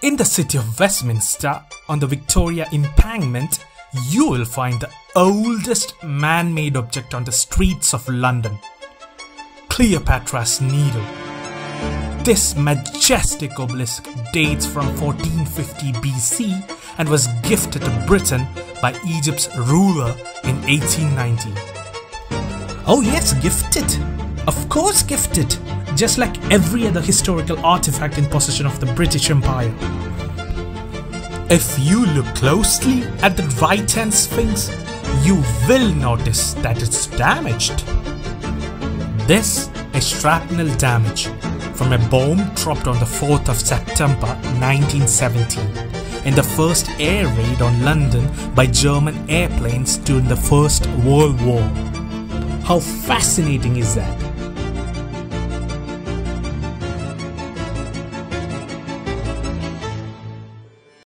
In the city of Westminster, on the Victoria Embankment, you will find the oldest man made object on the streets of London Cleopatra's Needle. This majestic obelisk dates from 1450 BC and was gifted to Britain by Egypt's ruler in 1890. Oh, yes, gifted. Of course, gifted. Just like every other historical artifact in possession of the British Empire. If you look closely at the right hand Sphinx, you will notice that it's damaged. This is shrapnel damage from a bomb dropped on the 4th of September 1917 in the first air raid on London by German airplanes during the First World War. How fascinating is that?